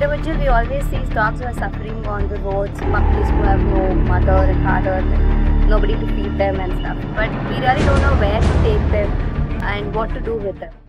individual, we always see dogs who are suffering on the roads, puppies who have no mother and father, nobody to feed them and stuff. But we really don't know where to take them and what to do with them.